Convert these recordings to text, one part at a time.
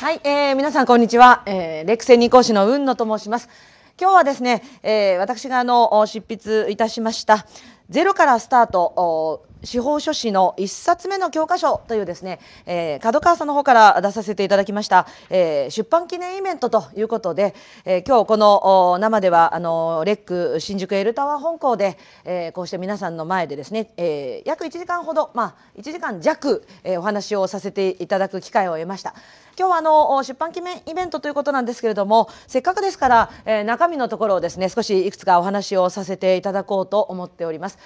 はい、えー、皆さんこんにちは、えー、レック専任講師の雲野と申します今日はですね、えー、私があの執筆いたしましたゼロからスタート司法書士の一冊目の教科書というですね、えー、角川さんの方から出させていただきました、えー、出版記念イベントということで、えー、今日この生ではあのレック新宿エルタワー本校で、えー、こうして皆さんの前でですね、えー、約1時間ほど、まあ、1時間弱、えー、お話をさせていただく機会を得ました。今日はあの出版記念イベントということなんですけれどもせっかくですから、えー、中身のところをですね少しいくつかお話をさせていただこうと思っております。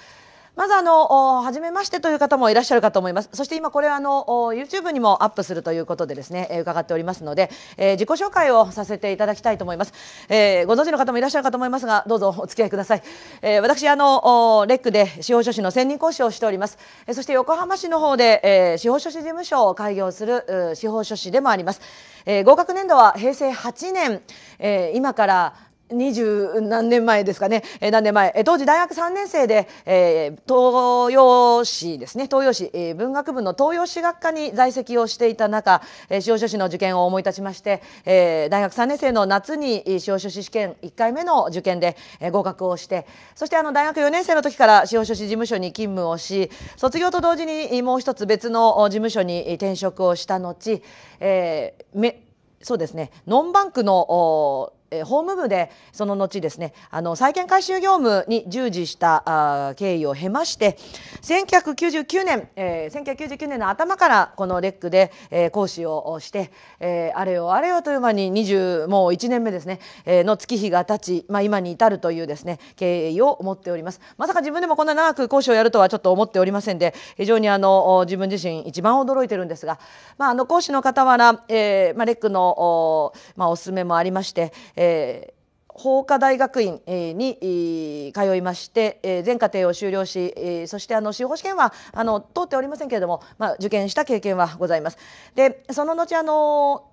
まずあの初めましてという方もいらっしゃるかと思います。そして今これはあの YouTube にもアップするということでですね、えー、伺っておりますので、えー、自己紹介をさせていただきたいと思います、えー、ご存知の方もいらっしゃるかと思いますがどうぞお付き合いください、えー、私あのレックで司法書士の専任講師をしております、え、そして横浜市の方で、えー、司法書士事務所を開業する司法書士でもあります、えー、合格年度は平成8年、えー、今から二十何年前ですかね、えー、何年前、えー、当時大学3年生で、えー、東洋史ですね。東洋史、えー、文学部の東洋史学科に在籍をしていた中、えー、司法書士の受験を思い立ちまして、えー、大学3年生の夏に司法書士試験1回目の受験で、えー、合格をしてそしてあの大学4年生の時から司法書士事務所に勤務をし卒業と同時にもう一つ別の事務所に転職をした後、えー、めそうですね。ノンバンクのえ、法務部でその後ですねあの債権回収業務に従事したあ経緯を経まして1999年、えー、1999年の頭からこのレックで、えー、講師をして、えー、あれよあれよという間に20もう1年目ですね、えー、の月日が経ち、まあ、今に至るというですね経緯を持っております。まさか自分でもこんな長く講師をやるとはちょっと思っておりませんで非常にあの自分自身一番驚いてるんですが、まあ、あの講師の傍ら、えーまあ、レックのお,、まあ、おすすめもありまして、えーえ法科大学院に通いましてえ全課程を修了しそしてあの司法試験はあの通っておりませんけれども、まあ、受験した経験はございます。でその後あの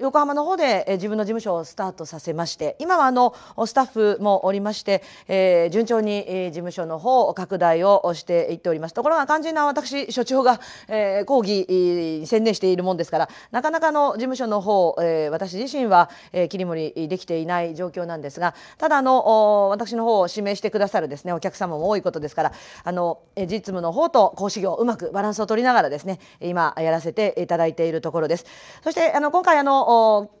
横浜の方で自分の事務所をスタートさせまして今はあのスタッフもおりまして、えー、順調に事務所の方拡大をしていっておりますところが肝心な私所長が、えー、講義に専念しているもんですからなかなかの事務所の方、えー、私自身は、えー、切り盛りできていない状況なんですがただあの私の方を指名してくださるですねお客様も多いことですからあの実務の方と講師業うまくバランスを取りながらですね今やらせていただいているところです。そしてあの今回あの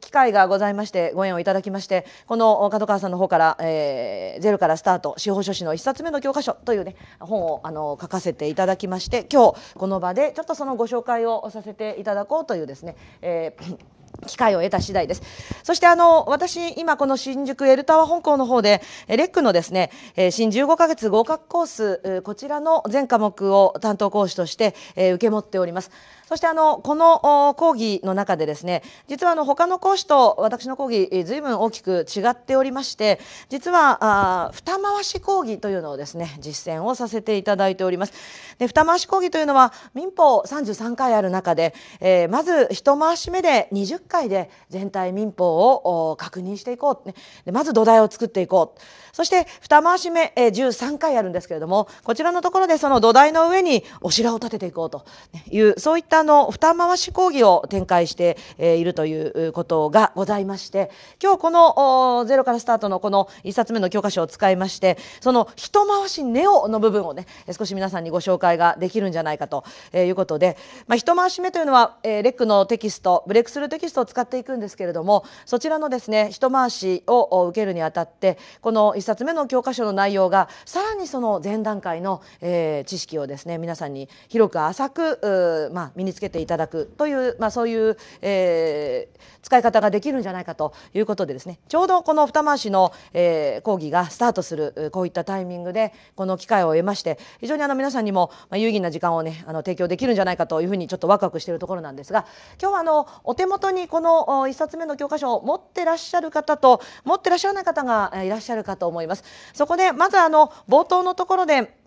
機会がございましてご縁をいただきましてこの角川さんの方から、えー、ゼロからスタート司法書士の一冊目の教科書というね本をあの書かせていただきまして今日この場でちょっとそのご紹介をさせていただこうというですね、えー機会を得た次第です。そしてあの私今この新宿エルタワ本校の方でレックのですね新15ヶ月合格コースこちらの全科目を担当講師として受け持っております。そしてあのこの講義の中でですね実はあの他の講師と私の講義ずいぶん大きく違っておりまして実はあ二回し講義というのをですね実践をさせていただいております。で二回し講義というのは民法33回ある中で、えー、まず一回し目で20回で全体民法を確認していこう、ね、でまず土台を作っていこう。そして二回し目、えー、13回あるんですけれどもこちらのところでその土台の上にお白を立てていこうと。いうそういったあの二回し講義を展開しているということがございまして今日このゼロからスタートのこの1冊目の教科書を使いましてその一回しネオの部分をね少し皆さんにご紹介ができるんじゃないかということで、まあ、一回し目というのは LEC のテキストブレイクスルーテキストを使っていくんですけれどもそちらのですね一回しを受けるにあたってこの1冊目の教科書の内容がさらにその前段階の、え、知識をですね皆さんに広く浅く、まあ、身につけていただくという、まあ、そういう、えー、使い方ができるんじゃないかということでですねちょうどこの二回しの、えー、講義がスタートするこういったタイミングでこの機会を得まして非常にあの皆さんにも、まあ、有意義な時間をねあの提供できるんじゃないかというふうにちょっとワクワクしているところなんですが今日はあのお手元にこの1冊目の教科書を持ってらっしゃる方と持ってらっしゃらない方がいらっしゃるかと思います。そこでまずあの冒頭のところで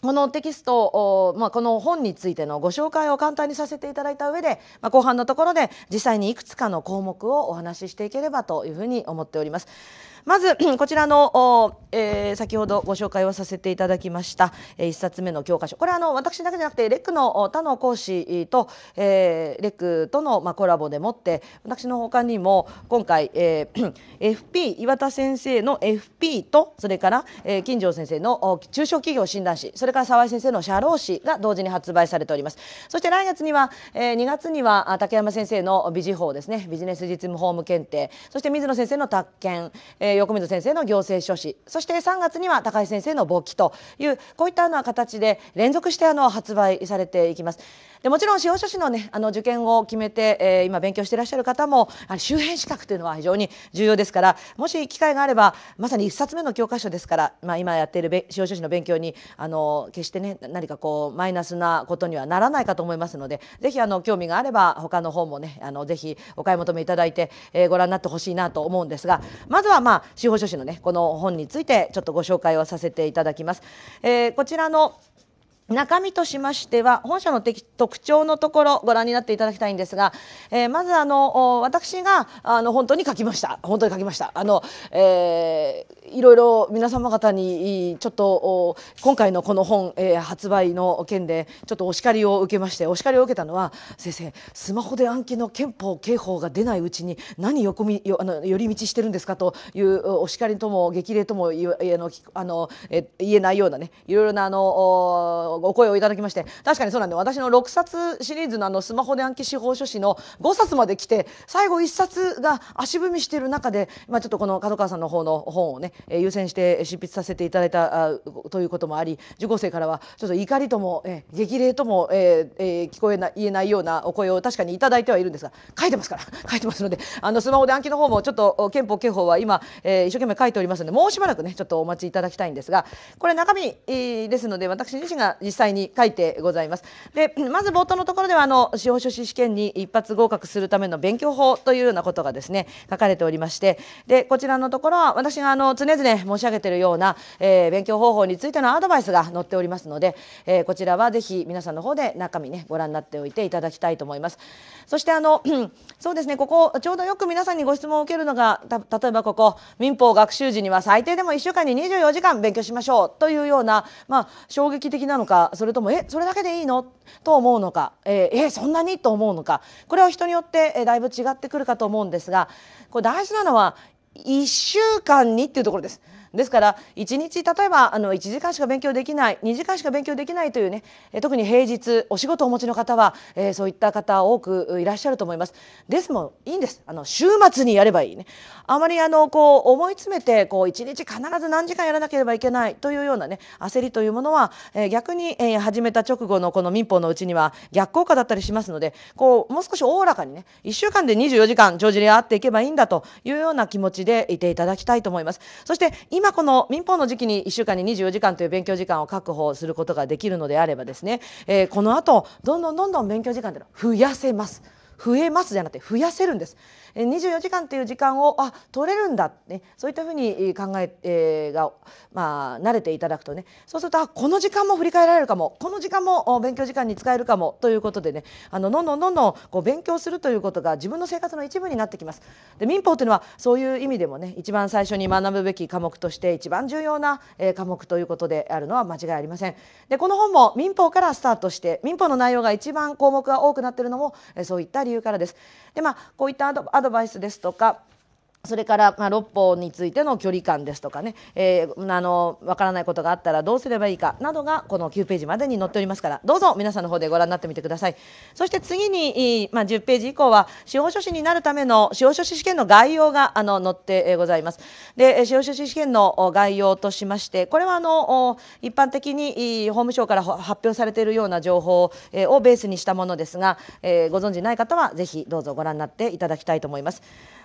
このテキスト、まあ、この本についてのご紹介を簡単にさせていただいた上で、まあ、後半のところで実際にいくつかの項目をお話ししていければというふうに思っております。まず こちらのえー、先ほどご紹介をさせていただきました、えー、1冊目の教科書。これはあの私だけじゃなくてレックの他の講師と、えー、レックとの、まあ、コラボでもって私のほかにも今回、えー、FP 岩田先生の FP とそれから、えー、金城先生の中小企業診断士それから沢井先生の社労士が同時に発売されております。そして来月には、えー、2月には竹山先生の美事法ですね。ビジネス実務法務検定。そして水野先生の宅建、えー、横溝先生の行政書士そして3月には高井先生の簿記というこういったような形で連続してあの発売されていきます。でもちろん司法書士の,、ね、あの受験を決めて、えー、今勉強していらっしゃる方も周辺資格というのは非常に重要ですからもし機会があればまさに1冊目の教科書ですから、まあ、今やっている司法書士の勉強にあの決してね何かこうマイナスなことにはならないかと思いますのでぜひあの興味があれば他の本もねあのぜひお買い求めいただいて、えー、ご覧になってほしいなと思うんですがまずはまあ司法書士のねこの本についてちょっとご紹介をさせていただきます。えー、こちらの中身としましては本書の特徴のところご覧になっていただきたいんですが、えー、まずあの私があの本当に書きました。本当に書きました。あの、えー、いろいろ皆様方にちょっと今回のこの本、えー、発売の件でちょっとお叱りを受けましてお叱りを受けたのは先生スマホで暗記の憲法刑法が出ないうちに何横みよあの寄り道してるんですか？というお叱りとも激励とも言えのあのえ言えないようなねいろいろなあのお声をいただきまして確かにそうなんで私の6冊シリーズのあのスマホで暗記司法書士の5冊まで来て最後1冊が足踏みしている中で、まあ、ちょっとこの角川さんの方の本をね優先して執筆させていただいたということもあり受講生からはちょっと怒りとも、え激励とも、ええー、聞こえない言えないようなお声を確かにいただいてはいるんですが書いてますから 書いてますのであのスマホで暗記の方もちょっと憲法刑法は今、えー、一生懸命書いておりますのでもうしばらくねちょっとお待ちいただきたいんですがこれ中身、えー、ですので私自身が実際に書いてございます。で まず冒頭のところではあの司法書士試験に一発合格するための勉強法というようなことがですね書かれておりましてでこちらのところは私があの常々申し上げているような、えー、勉強方法についてのアドバイスが載っておりますので、えー、こちらはぜひ皆さんの方で中身ねご覧になっておいていただきたいと思います。そしてあの そうですねここちょうどよく皆さんにご質問を受けるのが例えばここ民法学習時には最低でも1週間に24時間勉強しましょうというような、まあ、衝撃的なのかそれともえそれだけでいいの？と思うのか。えー、えそんなに？と思うのか。これは人によって、えだいぶ違ってくるかと思うんですがこれ大事なのは1週間にっていうところです。ですから1日例えばあの1時間しか勉強できない2時間しか勉強できないというね特に平日お仕事をお持ちの方は、えー、そういった方多くいらっしゃると思います。ですもいいんです。あの週末にやればいいね。あまりあのこう思い詰めてこう1日必ず何時間やらなければいけないというようなね焦りというものは、えー、逆に、えー、始めた直後のこの民法のうちには逆効果だったりしますのでこうもう少しおおらかにね1週間で24時間帳尻が合っていけばいいんだというような気持ちでいていただきたいと思います。そして今この民法の時期に1週間に24時間という勉強時間を確保することができるのであればですね、えー、この後どんどんどんどん勉強時間というのは増やせます。増えますじゃなくて増やせるんです。24時間という時間をあ取れるんだ、ね、そういったふうに考ええー、が、まあ、慣れていただくとねそうするとあこの時間も振り返られるかもこの時間も勉強時間に使えるかもということでねあのどんどんどんどんこう勉強するということが自分の生活の一部になってきます。で民法というのはそういう意味でもね一番最初に学ぶべき科目として一番重要な、え、科目ということであるのは間違いありません。でこの本も民法からスタートして民法の内容が一番項目が多くなっているのも、え、そういった理由からです。でまあこういったアドアドバイスですとかそれから、まあ、六法についての距離感ですとかね、えー、あの分からないことがあったらどうすればいいかなどがこの9ページまでに載っておりますから。どうぞ皆さんの方でご覧になってみてください。そして次に、まあ、10ページ以降は司法書士になるための司法書士試験の概要があの載ってございます。で司法書士試験の概要としましてこれはあの一般的に法務省から発表されているような情報をベースにしたものですが、えー、ご存じない方はぜひどうぞご覧になっていただきたいと思います。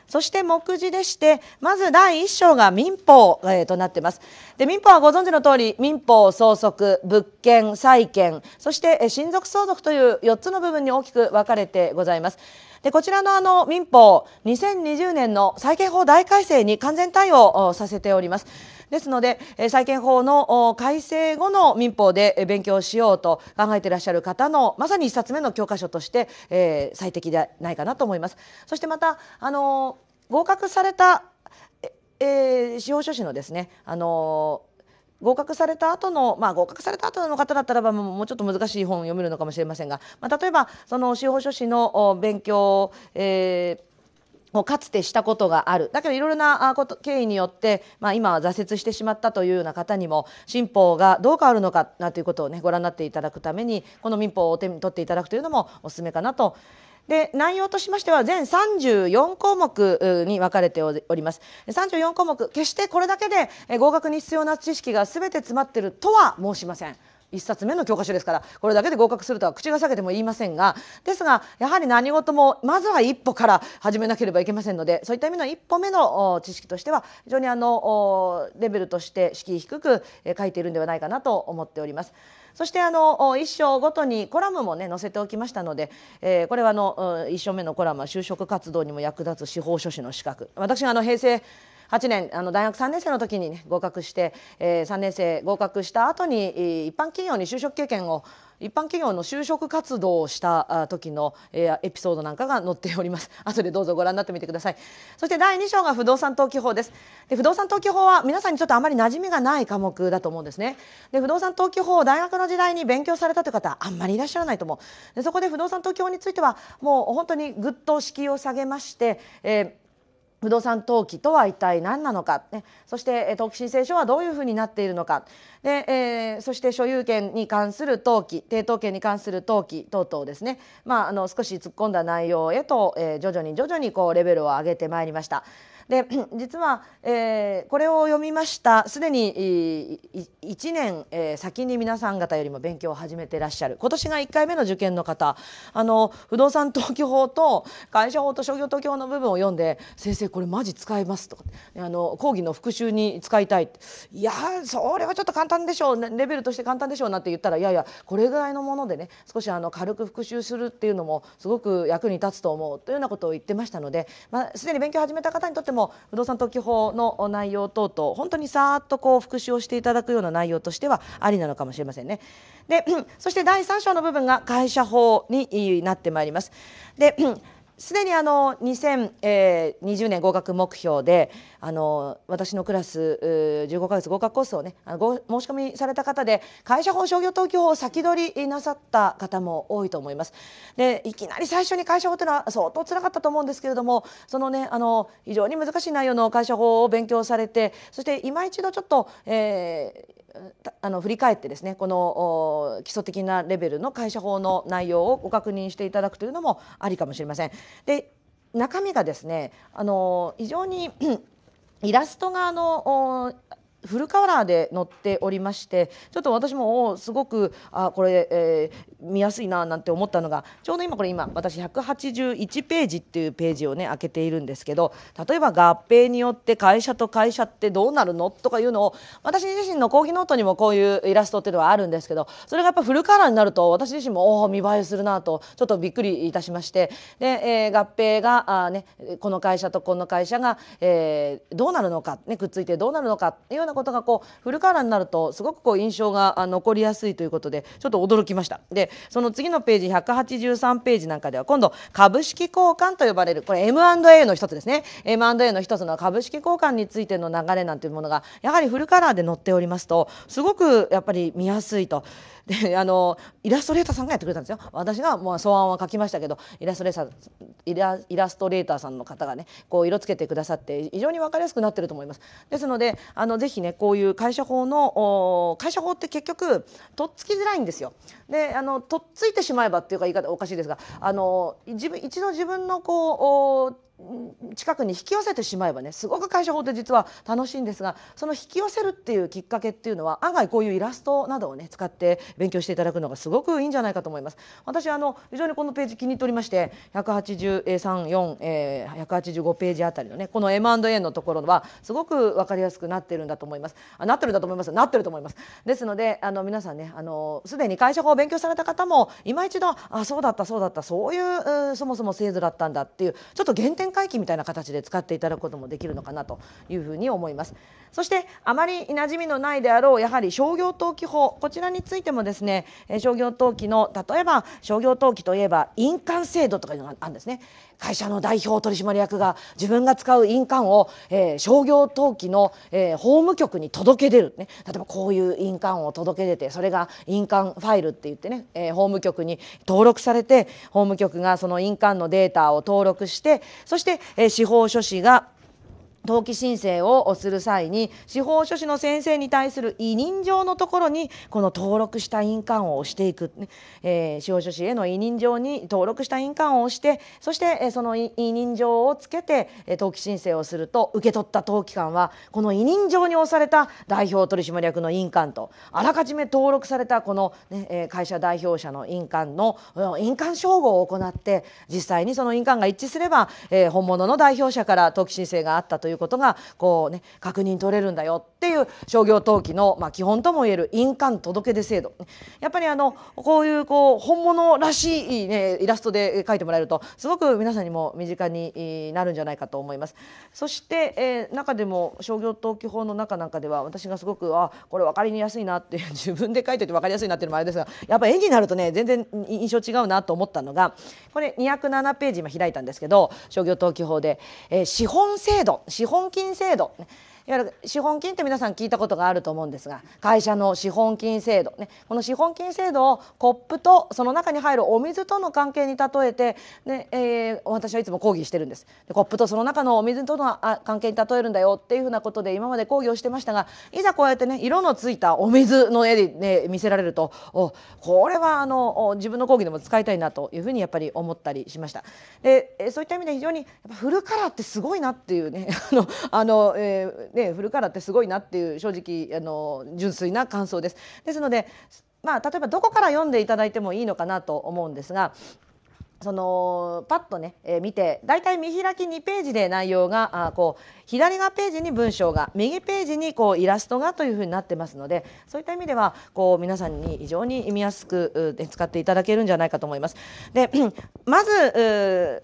そして目次でしてまず第1章が民法、えー、となっています。で民法はご存知の通り民法相続物件債権そして親族相続という4つの部分に大きく分かれてございます。でこちらのあの民法2020年の債権法大改正に完全対応させております。ですのでえ債権法の改正後の民法で勉強しようと考えていらっしゃる方のまさに1冊目の教科書として、え、最適ではないかなと思います。そしてまたあの合格されたえ、司法書士のですねあの合格された後の、まあ、合格された後の方だったらばもうちょっと難しい本を読めるのかもしれませんが、まあ、例えばその司法書士の勉強、えーをかつてしたことがある。だけどいろいろなこと経緯によって、まあ、今は挫折してしまったというような方にも新法がどう変わるのかなということを、ね、ご覧になっていただくためにこの民法を手に取っていただくというのもおすすめかなと。で内容としましては全34項目に分かれております。34項目決してこれだけで合格に必要な知識が全て詰まっているとは申しません。1冊目の教科書ですからこれだけで合格するとは口が裂けても言いませんがですがやはり何事もまずは一歩から始めなければいけませんのでそういった意味の一歩目の知識としては非常にあのレベルとして敷居低く書いているんではないかなと思っております。そしてあの一章ごとにコラムもね載せておきましたので、えー、これはあの一章目のコラムは就職活動にも役立つ司法書士の資格私があの平成8年あの大学3年生の時に、ね、合格して、えー、3年生合格した後に一般企業に就職経験を一般企業の就職活動をした時の、えー、エピソードなんかが載っております。後でどうぞご覧になってみてください。そして第2章が不動産登記法です。で不動産登記法は皆さんにちょっとあまり馴染みがない科目だと思うんですね。で不動産登記法を大学の時代に勉強されたという方あんまりいらっしゃらないと思う。でそこで不動産登記法についてはもう本当にぐっと敷居を下げまして、えー不動産登記とは一体何なのか、ね、そして登記申請書はどういうふうになっているのか。で、えー、そして所有権に関する登記抵当権に関する登記等々ですね、まあ、あの少し突っ込んだ内容へと、えー、徐々に徐々にこうレベルを上げてまいりました。で 実は、えー、これを読みました。すでに1年、えー、先に皆さん方よりも勉強を始めていらっしゃる。今年が1回目の受験の方。あの不動産登記法と会社法と商業登記法の部分を読んで先生これマジ使えますとかあの講義の復習に使いたいいやそれはちょっと簡単でしょう。レベルとして簡単でしょうなって言ったらいやいやこれぐらいのものでね少しあの軽く復習するっていうのもすごく役に立つと思うというようなことを言ってましたので、まあ、すでに勉強を始めた方にとっても不動産登記法の内容等々本当にさーっとこう復習をしていただくような内容としてはありなのかもしれませんね。でそして第3章の部分が会社法になってまいります。ですでにあの2020年合格目標であの私のクラス15か月合格コースをね申し込みされた方で会社法商業登記法を先取りなさった方も多いと思います。でいきなり最初に会社法というのは相当つらかったと思うんですけれどもそのねあの非常に難しい内容の会社法を勉強されてそして今一度ちょっと、えーあの振り返ってですねこの基礎的なレベルの会社法の内容をご確認していただくというのもありかもしれません。で中身がですねあの非常にイラストがあのフルカラーで載っておりましてちょっと私もすごくあこれ、えー、見やすいななんて思ったのがちょうど今これ今私181ページっていうページをね開けているんですけど例えば合併によって会社と会社ってどうなるのとかいうのを私自身の講義ノートにもこういうイラストっていうのはあるんですけどそれがやっぱフルカラーになると私自身もおお見栄えするなとちょっとびっくりいたしましてで、えー、合併があ、ね、この会社とこの会社が、えー、どうなるのか、ね、くっついてどうなるのかっていうようなことがこうフルカラーになるとすごくこう印象が残りやすいということでちょっと驚きました。でその次のページ183ページなんかでは今度株式交換と呼ばれるこれ M&A の一つですね。M&A の一つの株式交換についての流れなんていうものがやはりフルカラーで載っておりますとすごくやっぱり見やすいと。であのイラストレーターさんがやってくれたんですよ。私がもう草案は書きましたけどイラストレーターイライラストレーターさんの方がねこう色つけてくださって非常に分かりやすくなってると思います。ですのであのぜひねこういう会社法の会社法って結局とっつきづらいんですよ。であのとっついてしまえばっていうか言い方おかしいですがあの自分一度自分のこう近くに引き寄せてしまえばねすごく会社法って実は楽しいんですがその引き寄せるっていうきっかけっていうのは案外こういうイラストなどをね使って勉強していただくのがすごくいいんじゃないかと思います。私あの非常にこのページ気に入っておりまして183.4、えー、185ページあたりのねこの M&A のところはすごく分かりやすくなってるんだと思います。あなってるんだと思いますなってると思います。ですのであの皆さんねあのすでに会社法を勉強された方も今一度あそうだったそうだったそういうそもそも制度だったんだっていうちょっと原点回帰みたいな形で使っていただくこともできるのかなというふうに思います。そしてあまり馴染みのないであろうやはり商業登記法こちらについてもですね商業登記の例えば商業登記といえば印鑑制度とかいうのがあるんですね。会社の代表取締役が自分が使う印鑑を、えー、商業登記の、えー、法務局に届け出る、ね、例えばこういう印鑑を届け出てそれが印鑑ファイルって言ってね、えー、法務局に登録されて法務局がその印鑑のデータを登録してそして、えー、司法書士が登記申請をする際に司法書士の先生に対する委任状のところにこの登録した印鑑を押していく、えー、司法書士への委任状に登録した印鑑を押してそして、その委任状をつけて、登記申請をすると受け取った登記官はこの委任状に押された代表取締役の印鑑とあらかじめ登録されたこの、ね、会社代表者の印鑑の印鑑照合を行って実際にその印鑑が一致すれば、えー、本物の代表者から登記申請があったといういうことがこう、ね、確認取れるんだよっていう商業登記の、まあ、基本ともいえる印鑑届出制度やっぱりあのこういうこう本物らしい、ね、イラストで描いてもらえるとすごく皆さんにも身近になるんじゃないかと思います。そして、えー、中でも商業登記法の中なんかでは私がすごくあこれ分かりやすいなっていう 自分で書いておいて分かりやすいなっていうのもあれですがやっぱ絵になるとね全然印象違うなと思ったのがこれ207ページ今開いたんですけど商業登記法で、えー、資本制度資本金制度。いわゆる資本金って皆さん聞いたことがあると思うんですが会社の資本金制度ねこの資本金制度をコップとその中に入るお水との関係に例えて、ねえー、私はいつも講義してるんですでコップとその中のお水との関係に例えるんだよっていうふうなことで今まで講義をしてましたがいざこうやってね色のついたお水の絵で、ね、見せられるとおこれはあの自分の講義でも使いたいなというふうにやっぱり思ったりしました。でそういった意味で非常にやっぱフルカラーってすごいなっていうね あのあの、えーね、フルカラーってすごいなっていう正直あの純粋な感想です。ですので、まあ、例えばどこから読んでいただいてもいいのかなと思うんですがそのパッとね、えー、見て大体見開き2ページで内容があこう左側ページに文章が右ページにこうイラストがというふうになってますのでそういった意味ではこう皆さんに非常に見やすく使っていただけるんじゃないかと思います。で まず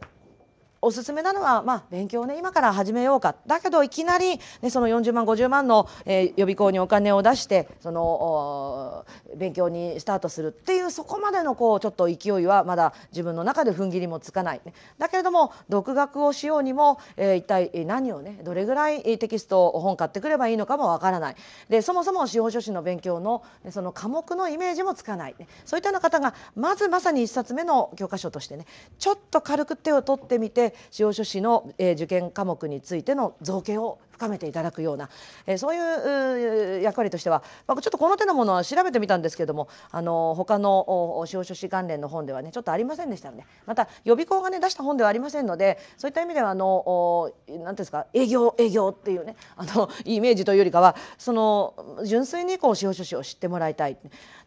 おすすめなのは、まあ、勉強を、ね、今から始めようか。だけどいきなり、ね、その40万50万の、えー、予備校にお金を出してその勉強にスタートするっていうそこまでのこうちょっと勢いはまだ自分の中で踏ん切りもつかない、ね、だけれども独学をしようにも、えー、一体何をねどれぐらいテキスト本買ってくればいいのかもわからない。でそもそも司法書士の勉強のその科目のイメージもつかない、ね、そういったような方がまずまさに1冊目の教科書としてねちょっと軽く手を取ってみて司法書士の、えー、受験科目についての造形を深めていただくような、えー、そういう役割としては、まあ、ちょっとこの手のものは調べてみたんですけれどもあの他の司法書士関連の本ではねちょっとありませんでしたのでまた予備校がね出した本ではありませんのでそういった意味ではあの何ですか営業営業っていうねあのイメージというよりかはその純粋にこう司法書士を知ってもらいたい。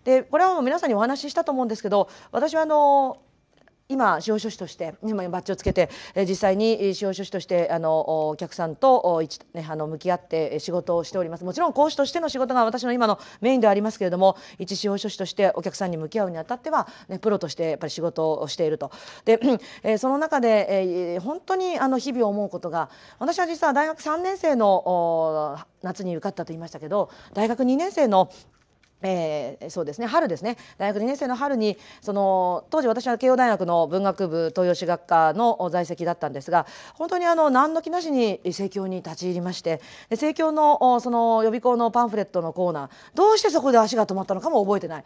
でこれはもう皆さんにお話ししたと思うんですけど私はあの今司法書士として今バッジをつけて実際に司法書士としてあのお客さんとね、あの向き合って仕事をしております。もちろん講師としての仕事が私の今のメインではありますけれども一司法書士としてお客さんに向き合うにあたっては、ね、プロとしてやっぱり仕事をしていると。で、えその中で、え本当にあの日々思うことが私は実は大学3年生の夏に受かったと言いましたけど大学2年生のえー、そうですね。春ですね。大学2年生の春にその当時私は慶応大学の文学部東洋史学科の在籍だったんですが本当にあの何の気なしに政教に立ち入りまして政教のその予備校のパンフレットのコーナーどうしてそこで足が止まったのかも覚えてない。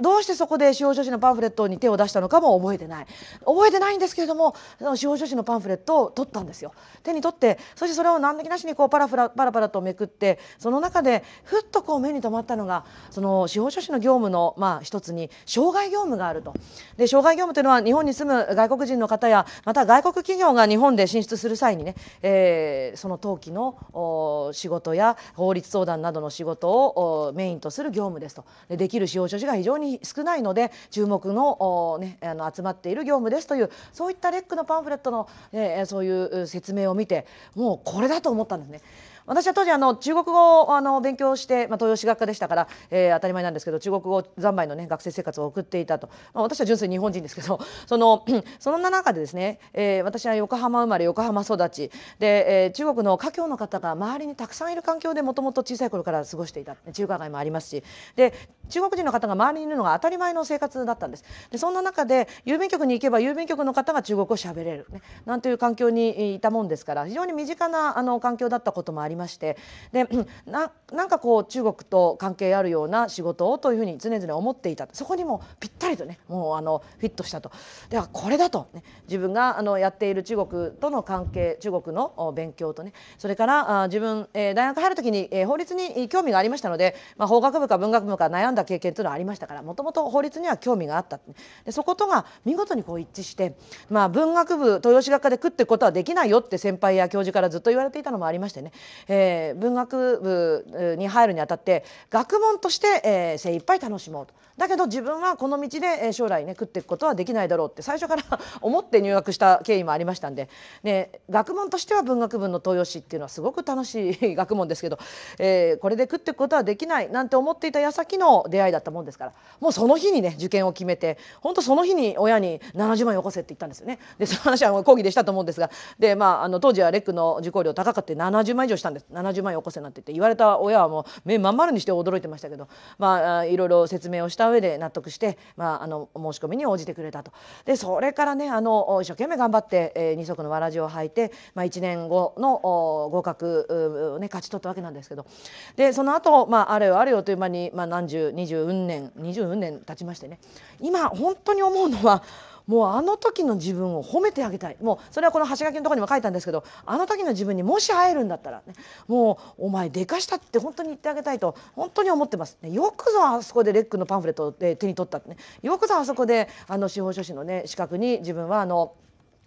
どうしてそこで司法書士のパンフレットに手を出したのかも覚えてない。覚えてないんですけれども司法書士のパンフレットを取ったんですよ。手に取ってそしてそれを何の気なしにこうパラパラパラパラとめくってその中でふっとこう目に留まったのがその司法書士の業務のまあ一つに障害業務があるとで障害業務というのは日本に住む外国人の方やまた外国企業が日本で進出する際にね、えー、その登記の仕事や法律相談などの仕事をメインとする業務ですとでできる司法書士が非常に少ないので注目の,、ね、あの集まっている業務ですというそういったレックのパンフレットの、えー、そういう説明を見てもうこれだと思ったんですね。私は当時あの中国語をあの勉強して、まあ、東洋史学科でしたから、えー、当たり前なんですけど中国語三昧の、ね、学生生活を送っていたと、まあ、私は純粋に日本人ですけど その そんな中でですね、えー、私は横浜生まれ横浜育ち。で、えー、中国の華僑の方が周りにたくさんいる環境でもともと小さい頃から過ごしていた。中華街もありますし。で中国人の方が周りにいるのが当たり前の生活だったんです。でそんな中で郵便局に行けば郵便局の方が中国語を喋れる、ね、なんていう環境にいたもんですから非常に身近なあの環境だったこともあります。ましてでななんかこう中国と関係あるような仕事をというふうに常々思っていたそこにもぴったりとねもうあのフィットしたと。ではこれだと、ね、自分があのやっている中国との関係中国の勉強とね。それからあ自分、えー、大学入る時に、えー、法律に興味がありましたので、まあ、法学部か文学部か悩んだ経験というのはありましたからもともと法律には興味があったでそことが見事にこう一致して、まあ、文学部豊吉学科で食っていくことはできないよって先輩や教授からずっと言われていたのもありましてね、えー、文学部に入るにあたって学問として、えー、精一杯楽しもうと。だけど自分はこの道で将来ね食っていくことはできないだろうって最初から 思って入学した経緯もありましたんで、ね、学問としては文学部の東洋史っていうのはすごく楽しい学問ですけど、えー、これで食っていくことはできないなんて思っていた矢先の出会いだったもんですから。もうその日にね受験を決めて本当その日に親に70万よこせって言ったんですよね。でその話は講義でしたと思うんですが。で、まあ、あの当時はレックの受講料高かって70万以上したんです70万よこせなんて言って言われた親はもう目まん丸にして驚いてましたけど、まあ、いろいろ説明をした上で納得して、まあ、あの申し込みに応じてくれたと。でそれからねあの一生懸命頑張って、えー、二足のわらじを履いて、まあ、1年後の合格を、ね、勝ち取ったわけなんですけど。でその後、まああれよあれよという間に、まあ、何十二十年二十年経ちましてね。今本当に思うのはもうあの時の自分を褒めてあげたい。もうそれはこの橋書きのとこにも書いたんですけどあの時の自分にもし会えるんだったら、ね、もうお前でかしたって本当に言ってあげたいと本当に思ってます、ね、よくぞあそこでレックのパンフレットを手に取ったってね。よくぞあそこであの司法書士のね資格に自分はあの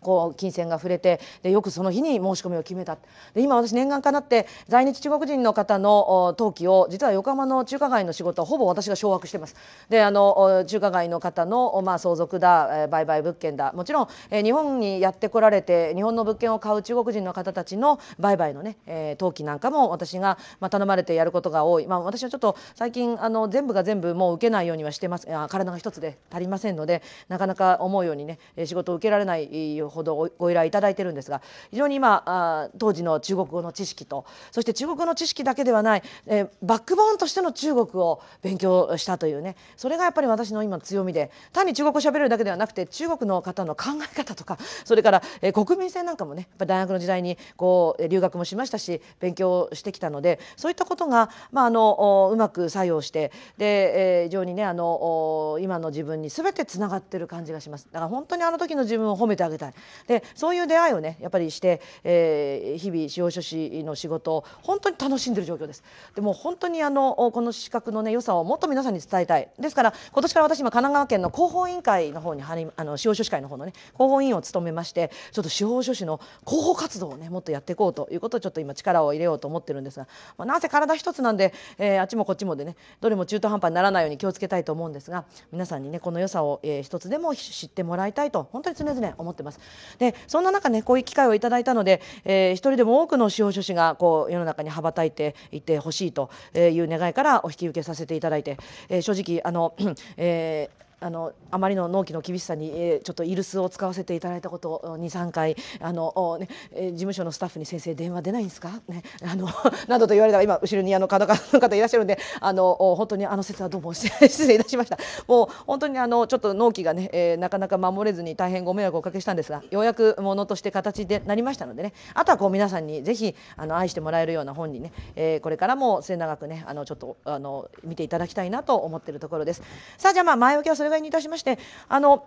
こう金銭が触れてでよくその日に申し込みを決めた。で今私念願かなって在日中国人の方の登記を実は横浜の中華街の仕事はほぼ私が掌握してます。であの中華街の方の、まあ、相続だ売買物件だ。もちろん、え日本にやってこられて日本の物件を買う中国人の方たちの売買のね、え登記なんかも私が、まあ、頼まれてやることが多い、まあ、私はちょっと最近あの全部が全部もう受けないようにはしてます。体が一つで足りませんのでなかなか思うようにね仕事を受けられないほどご依頼いただいてるんですが非常に今あ当時の中国語の知識とそして中国語の知識だけではない、えー、バックボーンとしての中国を勉強したというねそれがやっぱり私の今強みで単に中国語喋れるだけではなくて中国の方の考え方とかそれから、えー、国民性なんかもねやっぱ大学の時代にこう留学もしましたし勉強してきたのでそういったことが、まあ、あのうまく作用してで、えー、非常にねあの今の自分に全てつながってる感じがします。だから本当にあの時の自分を褒めてあげたい。でそういう出会いをねやっぱりして、えー、日々司法書士の仕事を本当に楽しんでる状況です。でも本当にあのこの資格のね良さをもっと皆さんに伝えたい。ですから今年から私今神奈川県の広報委員会の方にあの司法書士会の方のね広報委員を務めましてちょっと司法書士の広報活動をねもっとやっていこうということをちょっと今力を入れようと思ってるんですが、まあ、なぜ体一つなんで、えー、あっちもこっちもでねどれも中途半端にならないように気をつけたいと思うんですが皆さんにねこの良さを、えー、一つでも知ってもらいたいと本当に常々思ってます。でそんな中ねこういう機会をいただいたので、えー、一人でも多くの司法書士がこう世の中に羽ばたいていってほしいという願いからお引き受けさせていただいて、えー、正直あの、えーあのあまりの納期の厳しさに、えー、ちょっとイルスを使わせていただいたことを23回あの、ねえー、事務所のスタッフに先生電話出ないんですか、ね、あの などと言われたら今後ろにあの角川の方いらっしゃるんであの本当にあの説はどうも 失礼いたしました。もう本当にあのちょっと納期がね、えー、なかなか守れずに大変ご迷惑をおかけしたんですがようやくものとして形でなりましたのでね。あとはこう皆さんにぜひあの愛してもらえるような本にね、えー、これからも末永くねあのちょっとあの見ていただきたいなと思っているところです。さあじゃあまあ前置きはそれ願いにいたしましてあの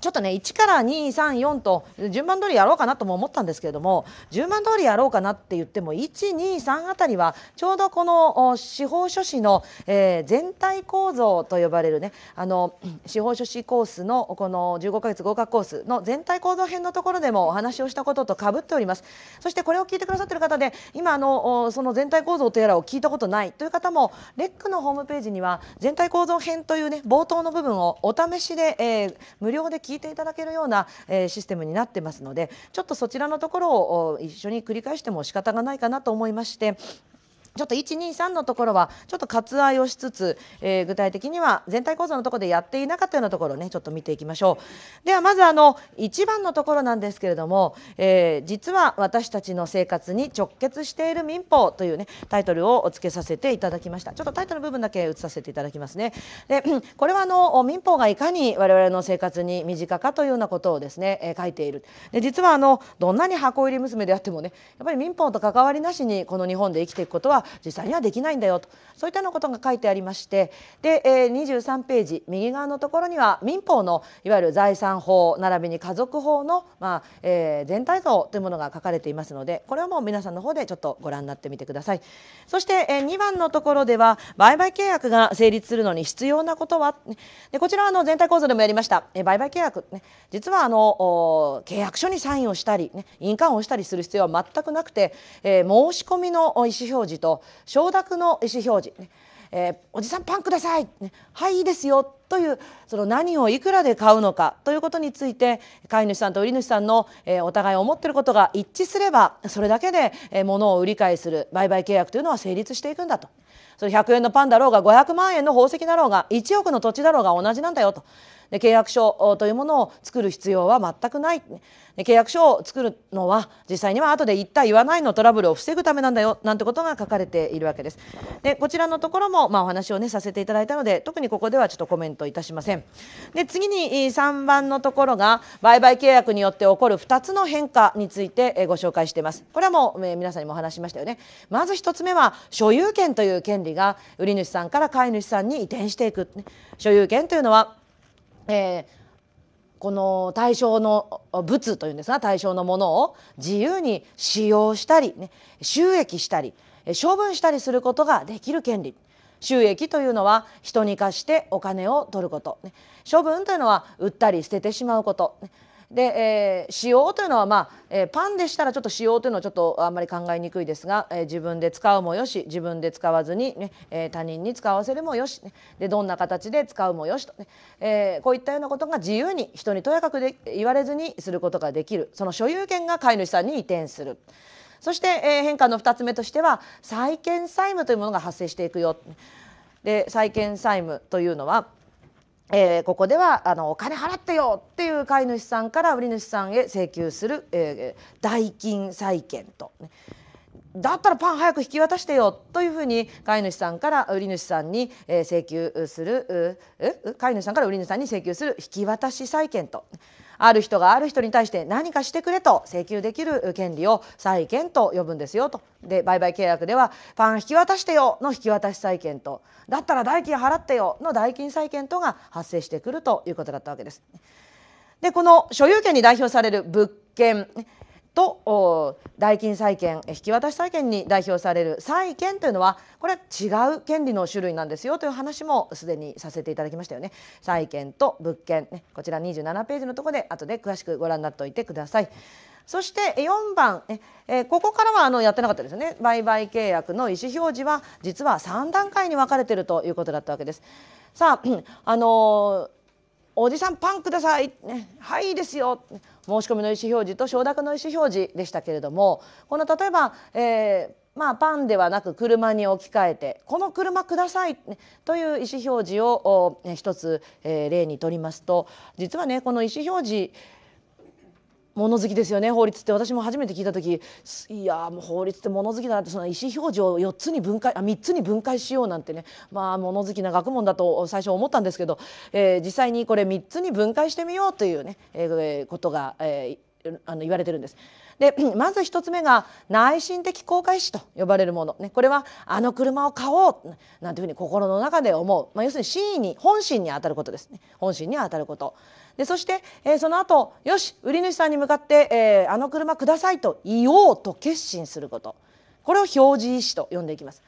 ちょっとね1から234と順番通りやろうかなとも思ったんですけれども順番通りやろうかなって言っても123あたりはちょうどこの司法書士の、えー、全体構造と呼ばれるねあの司法書士コースのこの15ヶ月合格コースの全体構造編のところでもお話をしたこととかぶっております。そしてこれを聞いてくださっている方で今あのその全体構造とやらを聞いたことないという方もレックのホームページには全体構造編というね冒頭の部分をお試しで、えー、無料で聞聞いていただけるような、え、システムになってますのでちょっとそちらのところを一緒に繰り返しても仕方がないかなと思いましてちょっと123のところはちょっと割愛をしつつ、えー、具体的には全体構造のところでやっていなかったようなところをねちょっと見ていきましょう。ではまずあの1番のところなんですけれども、えー、実は私たちの生活に直結している民法というねタイトルを付けさせていただきました。ちょっとタイトル部分だけ移させていただきますねで これはあの民法がいかに我々の生活に身近かというようなことをですね、えー、書いている。で実はあのどんなに箱入り娘であってもねやっぱり民法と関わりなしにこの日本で生きていくことは実際にはできないんだよと。そういったようなことが書いてありましてで、えー、23ページ右側のところには民法のいわゆる財産法並びに家族法の、まあえー、全体像というものが書かれていますのでこれはもう皆さんの方でちょっとご覧になってみてください。そして、えー、2番のところでは売買契約が成立するのに必要なことは？でこちらはあの全体構造でもやりました、えー、売買契約、ね、実はあの契約書にサインをしたり、ね、印鑑をしたりする必要は全くなくて、えー、申し込みの意思表示と承諾の意思表示、ね。えー、おじさんパンください、ね、はいいいですよ。というその何をいくらで買うのか。ということについて飼い主さんと売り主さんの、えー、お互い思ってることが一致すればそれだけで、えー、物を売り買いする売買契約というのは成立していくんだと。それ100円のパンだろうが500万円の宝石だろうが1億の土地だろうが同じなんだよと。契約書というものを作る必要は全くない。契約書を作るのは実際には後で言った言わないのトラブルを防ぐためなんだよなんてことが書かれているわけです。でこちらのところも、まあ、お話をねさせていただいたので特にここではちょっとコメントいたしません。で次に3番のところが売買契約によって起こる2つの変化についてご紹介しています。これはもう皆さんにもお話しましたよね。まず1つ目は所有権という権利が売主さんから飼い主さんに移転していく。所有権というのはえー、この対象の物というんですが対象のものを自由に使用したり、ね、収益したり処分したりすることができる権利。収益というのは人に貸してお金を取ること、ね、処分というのは売ったり捨ててしまうこと、で、えー、使用というのは、まあえー、パンでしたらちょっと使用というのはちょっとあんまり考えにくいですが、えー、自分で使うもよし自分で使わずにね、えー、他人に使わせるもよし、ね、でどんな形で使うもよしとね、えー、こういったようなことが自由に人にとやかくで言われずにすることができるその所有権が飼い主さんに移転する。そして、えー、変化の2つ目としては債権債務というものが発生していくよ。で債権債務というのはえー、ここではあのお金払ってよっていう飼い主さんから売り主さんへ請求する、えー、代金債権と、ね、だったらパン早く引き渡してよというふうに飼い主さんから売り主さんに、え、請求する飼い主さんから売り主さんに請求する引き渡し債権と。ある人がある人に対して何かしてくれと請求できる権利を債権と呼ぶんですよと。で売買契約ではパン引き渡してよの引き渡し債権と。だったら代金払ってよの代金債権とが発生してくるということだったわけです。でこの所有権に代表される物件。と代金債権引き渡し債権に代表される債権というのはこれは違う権利の種類なんですよという話もすでにさせていただきましたよね。債権と物件、ね、こちら27ページのところで後で詳しくご覧になっておいてください。そして4番ええここからはあのやってなかったですね。売買契約の意思表示は実は3段階に分かれているということだったわけです。さあ あのおじさんパンください、ね、はいいいですよ。申し込みの意思表示と承諾の意思表示でしたけれどもこの例えば、えーまあ、パンではなく車に置き換えてこの車くださいという意思表示を一つ、えー、例にとりますと実はねこの意思表示物好きですよね法律って。私も初めて聞いた時いやもう法律って物好きだなってその意思表示を4つに分解あ3つに分解しようなんてね。まあ物好きな学問だと最初思ったんですけど、えー、実際にこれ3つに分解してみようというね、えー、ことが、えー、あの言われてるんです。で まず1つ目が内心的公開視と呼ばれるもの、ね、これはあの車を買おうなんていうふうに心の中で思う、まあ、要するに真意に本心にあたることですね。本心にあたること。でそして、えー、その後よし売り主さんに向かって、えー、あの車くださいと言おうと決心すること。これを表示意思と呼んでいきます。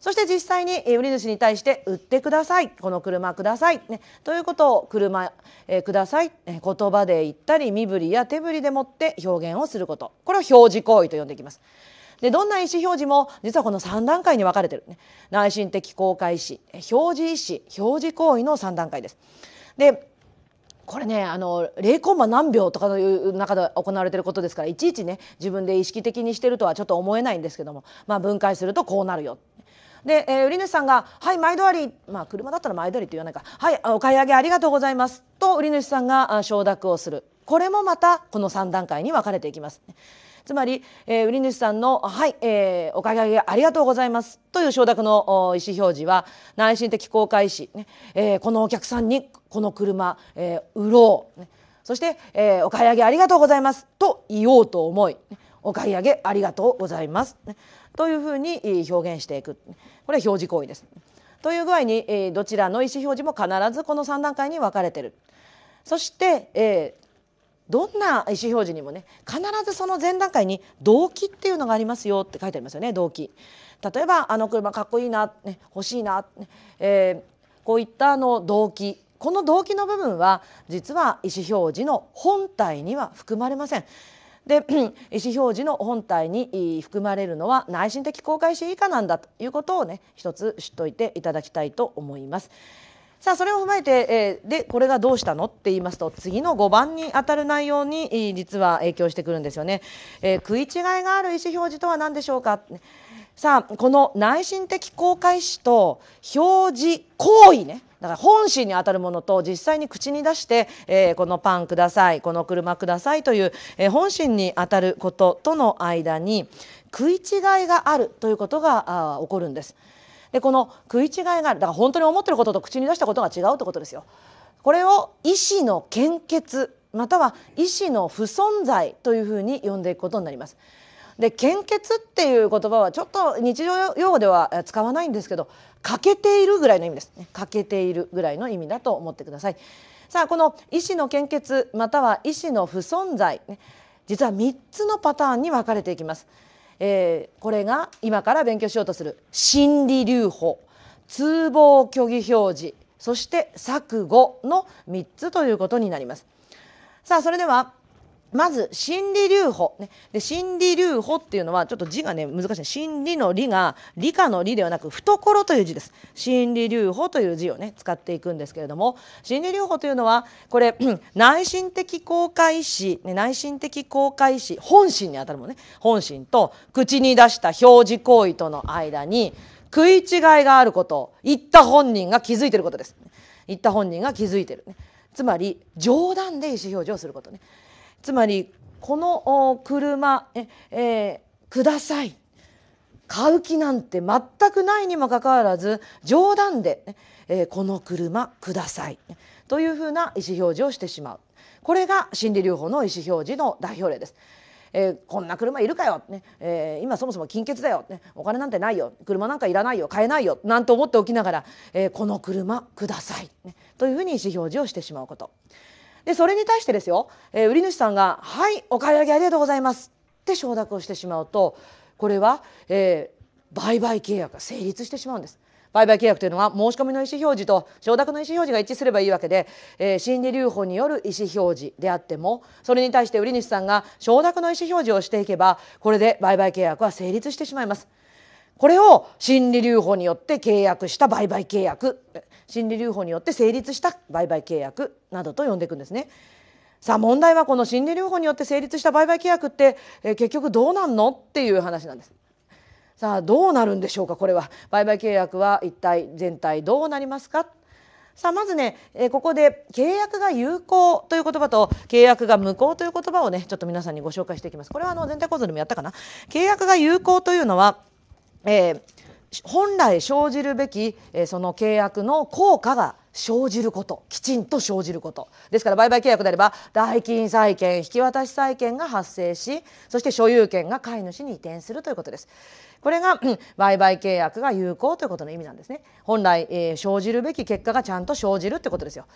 そして実際に売り主に対して売ってください。この車ください、ね、ということを車、えー、ください。え言葉で言ったり身振りや手振りでもって表現をすること。これを表示行為と呼んでいきます。でどんな意思表示も実はこの3段階に分かれてる、ね、内心的公開意思。表示意思表示行為の3段階です。でこれねあの0コンマ何秒とかいう中で行われていることですからいちいちね自分で意識的にしてるとはちょっと思えないんですけども、まあ、分解するとこうなるよ。で、えー、売り主さんが「はい毎度あり」まあ車だったら毎度ありって言わないか「はいお買い上げありがとうございます」と売り主さんが承諾をするこれもまたこの3段階に分かれていきます。つまり、えー、売り主さんの「はい、えー、お買い上げありがとうございます」という承諾の意思表示は内心的公開意思、ねえー、このお客さんにこの車、えー、売ろう、ね、そして、えー、お買い上げありがとうございます。と言おうと思いね。お買い上げありがとうございます、ね、というふうに表現していく。これは表示行為です。という具合に、えー、どちらの意思表示も必ずこの3段階に分かれてる。そして、えー、どんな意思表示にもね必ずその前段階に動機っていうのがありますよって書いてありますよね動機。例えばあの車かっこいいな、ね、欲しいな、ね。えー、こういったあの動機。この動機の部分は実は意思表示の本体には含まれません。で 意思表示の本体に含まれるのは内心的公開心以下なんだということをね一つ知っておいていただきたいと思います。さあそれを踏まえて、えー、でこれがどうしたのって言いますと次の5番に当たる内容に実は影響してくるんですよね、えー、食い違いがある意思表示とは何でしょうか？さあこの内心的公開詞と表示行為ねだから本心に当たるものと実際に口に出して、えー、このパンくださいこの車くださいという、えー、本心に当たることとの間に食い違いがあるということがあ起こるんです。でこの食い違いがあるだから本当に思ってることと口に出したことが違うってことですよ。これを意思の献血または意思の不存在というふうに呼んでいくことになります。で献血っていう言葉はちょっと日常用語では使わないんですけど欠けているぐらいの意味ですね。欠けているぐらいの意味だと思ってください。さあこの意思の献血または意思の不存在、ね、実は3つのパターンに分かれていきます。えー、これが今から勉強しようとする。心理留保通報虚偽表示そして錯誤の3つということになります。さあそれではまず心理留保、ね、で心理留保っていうのはちょっと字がね難しい。心理の理が理科の理ではなく懐という字です。心理留保という字をね使っていくんですけれども心理留保というのはこれ 内心的公開詞、ね、内心的公開詞本心にあたるものね。本心と口に出した表示行為との間に食い違いがあること言った本人が気づいていることです。言った本人が気づいてる、ね、つまり冗談で意思表示をすることね。つまりこの車え、えー、ください。買う気なんて全くないにもかかわらず冗談で、えー、この車ください。というふうな意思表示をしてしまう。これが心理療法の意思表示の代表例です。えー、こんな車いるかよ、ねえー、今そもそも金欠だよ、ね、お金なんてないよ。車なんかいらないよ。買えないよ。なんて思っておきながら、えー、この車ください、ね、というふうに意思表示をしてしまうこと。でそれに対してですよ、えー、売り主さんが「はいお買い上げありがとうございます」って承諾をしてしまうとこれは、えー、売買契約が成立してしまうんです。売買契約というのは申し込みの意思表示と承諾の意思表示が一致すればいいわけで、えー、心理留保による意思表示であってもそれに対して売り主さんが承諾の意思表示をしていけばこれで売買契約は成立してしまいます。これを心理留保によって契約した売買契約心理留保によって成立した売買契約などと呼んでいくんですね。さあ問題はこの心理留保によって成立した売買契約って、え結局どうなんのっていう話なんです。さあどうなるんでしょうかこれは売買契約は一体全体どうなりますか？さあまずね、えここで契約が有効という言葉と契約が無効という言葉をねちょっと皆さんにご紹介していきます。これはあの全体構造でもやったかな。契約が有効というのは、えー本来生じるべき、えその契約の効果が生じることきちんと生じることですから売買契約であれば代金債権引き渡し債権が発生しそして所有権が飼い主に移転するということです。これが、売買契約が有効ということの意味なんですね。本来、えー、生じるべき結果がちゃんと生じるってことですよ。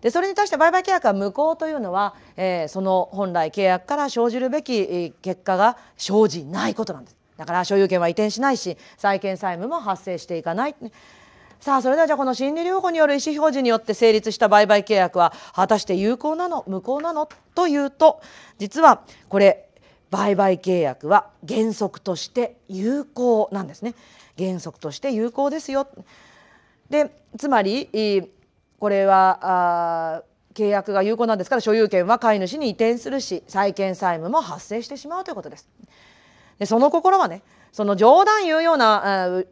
でそれに対して売買契約は無効というのは、えー、その本来契約から生じるべき結果が生じないことなんです。だから所有権は移転しないし債権債務も発生していかない。さあそれではじゃあこの心理療法による意思表示によって成立した売買契約は果たして有効なの無効なのというと実はこれ売買契約は原則として有効なんですね原則として有効ですよでつまりこれは契約が有効なんですから所有権は飼い主に移転するし債権債務も発生してしまうということです。でその心はねその冗談言うような